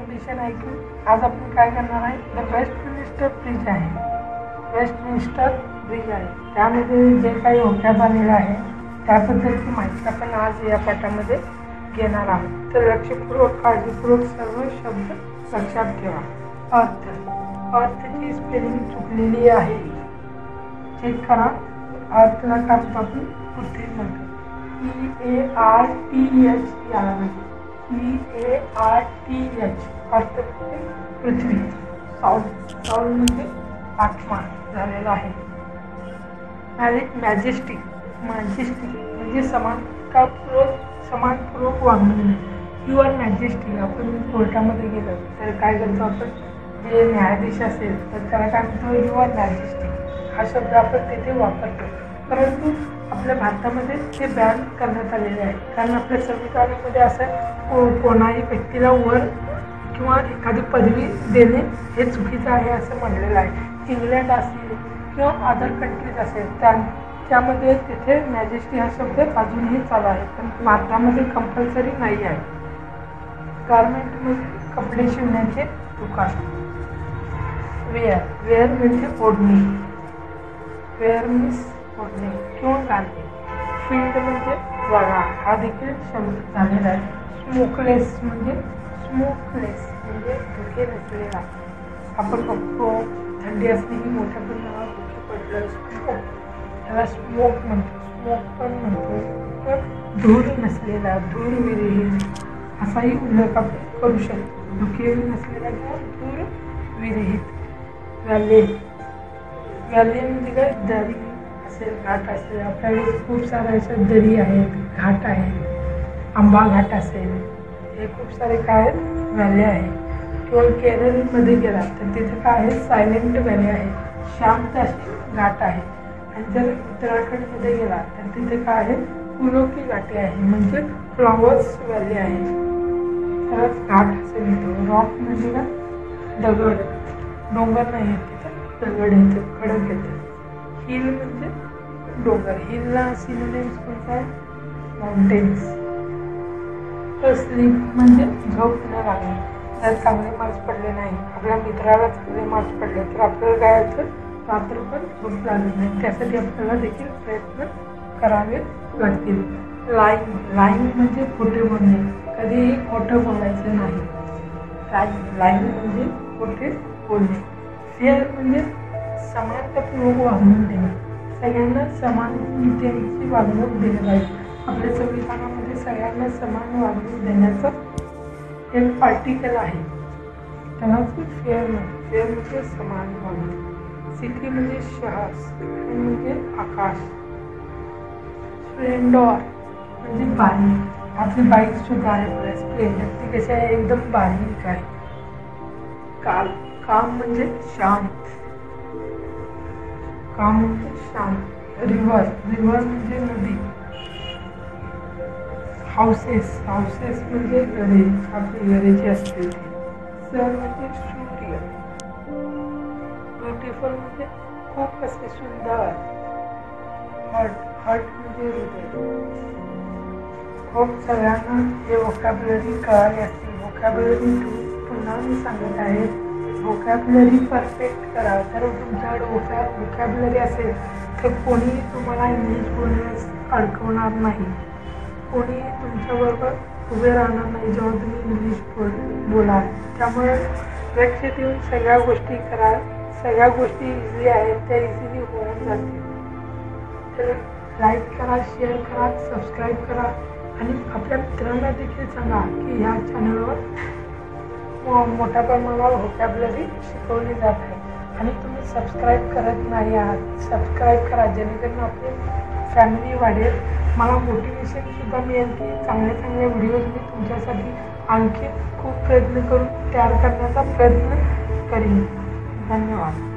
Condition ऐकून आज आपण काय करणार आहे? तर वेस्ट मिनिस्टर ब्रिज आहे. वेस्ट मिनिस्टर ब्रिज आहे. त्यामध्ये जे काही ओक्याब बांधलेलं आहे त्याबद्दलची माहिती आपण आज या पाठामध्ये घेणार आहोत. तर लक्षपूर्वक काळजीपूर्वक सर्व शब्द लक्षात ठेवा. अर्थ. अर्थची स्पेलिंग चुकलेली आहे. चेक करा. अर्थला टाकतो आपण कुठे म्हणतो E A R T H याला म्हणजे P A R T H earth Prithvi. South solve म्हणजे आत्मा झालेला आहे. मॅजेस्टिक मॅजेस्टिक म्हणजे समानतापूर्वक समानपूर्वक वागणे यू आर मॅजेस्टिक आपण कोर्टामध्ये गेलो. तर काय करतो आपण? जे न्यायाधीश असेल तर त्याला काय म्हणतो? युअर मॅजेस्टिक हा शब्द आपण तिथे वापरतो. परंतु आपल्या भारतामध्ये ते बॅन करण्यात आलेले आहे. कारण आपल्या संविधानामध्ये असं को कोणाही व्यक्तीला वर किंवा एखादी पदवी देणे हे चुकीचं आहे असं म्हणलेलं आहे. इंग्लंड असेल किंवा अदर कंट्रीज असेल त्या त्यामध्ये तिथे मॅजेस्टी हा शब्द अजूनही चालू आहे. पण भारतामध्ये कंपल्सरी नाही आहे. गारमेंटमध्ये कपडे शिवण्याचे दुकान. वेअर वेअर म्हणजे ओढणी. वेअर मीन्स ओढणे किंवा घालणे फ़ील्ड म्हणजे हा देखील शब्द झालेला आहे स्मोकलेस म्हणजे स्मोकलेस म्हणजे धुके नसलेला। आपण बघतो, थंडी मोठ्या धुके पडलं स्मोक त्याला स्मोक म्हणतो. स्मोक पण म्हणतो, तर धूर नसलेला, धूर विरहित. असाही उल्लेख आपण करू शकतो. धुके नसलेला किंवा धूर विरहित. व्हॅले व्हॅली म्हणजे काय? असेल घाट असेल आपल्याकडे खूप साऱ्या अशा दरी आहेत घाट आहेत आंबा घाट असेल. हे खूप सारे काय आहेत व्हॅली आहे. किंवा केरळमध्ये गेला तर तिथे काय आहे? सायलेंट व्हॅली आहे. शांत अशी घाट आहे आणि जर उत्तराखंडमध्ये गेला तर तिथे काय आहे? फुलोकी घाटी आहे. म्हणजे फ्लॉवर्स व्हॅली आहे. तर घाट असे म्हणतो रॉक म्हणजे ना दगड. डोंगर नाही आहेत तिथे. दगड येते खडक येते हिल म्हणजे डोंगर. हिलला सिनोनिम्स कोणता आहे माउंटेन्स तर स्लीप म्हणजे झोप न लागणे. त्यात चांगले मार्क्स पडले नाही. आपल्या मित्राला चांगले मार्क्स पडले तर आपल्याला काय होतं? रात्रभर झोप लागत नाही. त्यासाठी आपल्याला देखील प्रयत्न करावे लागतील. लाईन लाईन म्हणजे खोटे बोलणे. कधीही खोटं बोलायचं नाही. लाईन लाईन म्हणजे खोटे बोलणे. फेअर म्हणजे समानतापूर्वक वागणूक देणं. सगळ्यांना समानतेची वागणूक दिली पाहिजे. आपल्या संविधानामध्ये सगळ्यांना समान वागणूक देण्याचं एक पार्टिकल आहे. त्यालाच फेअर म्हणतो फेअर म्हणजे समान वागणूक. सिटी म्हणजे शहर म्हणजे आकाश. स्प्लेंडॉर म्हणजे बारीक आपली बाईक सुद्धा आहे बघा स्प्लेंडर ती कशी आहे? एकदम बारीक आहे. काल काम म्हणजे शांत. काम म्हणजे शांत रिव्हर रिव्हर म्हणजे नदी. हाऊसेस हाऊसेस म्हणजे घरे आपली घरे जी असतील ती. सर म्हणजे सूर्य. ब्युटिफुल म्हणजे खूप असे सुंदर. हर्ट हर्ट म्हणजे हृदय. खूप सगळ्यांना हे वोकॅब्युलरी कळाले असतील. वोकॅब्युलरी टू पुन्हा मी सांगत आहे. वोकॅब्युलरी परफेक्ट करा. तर तुमच्याकडे डोक्यात वोकॅब्युलरी असेल तर कोणी तुम्हाला इंग्लिश बोलण्यास अडकवणार नाही. कोणी तुमच्याबरोबर उभे राहणार नाही जेव्हा तुम्ही इंग्लिश बोल बोलाल. त्यामुळे लक्ष येऊन सगळ्या गोष्टी करा. सगळ्या गोष्टी इझी आहेत. त्या इझिली होऊन जातील. तर लाईक करा शेअर करा सबस्क्राईब करा. आणि आपल्या मित्रांना देखील सांगा की ह्या चॅनलवर मोठ्या प्रमाणावर व्होकॅबलरी शिकवली जात आहे. आणि तुम्ही सबस्क्राईब करत नाही आहात सबस्क्राईब करा जेणेकरून आपली फॅमिली वाढेल. मला मोटिवेशनसुद्धा मिळेल की चांगले चांगले व्हिडिओज मी तुमच्यासाठी आणखी खूप प्रयत्न करून तयार करण्याचा प्रयत्न करीन. धन्यवाद.